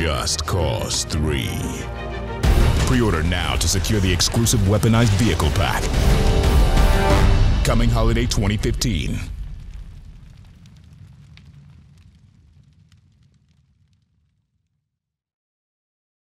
just cause 3. Pre-order now to secure the exclusive weaponized vehicle pack. Coming holiday 2015.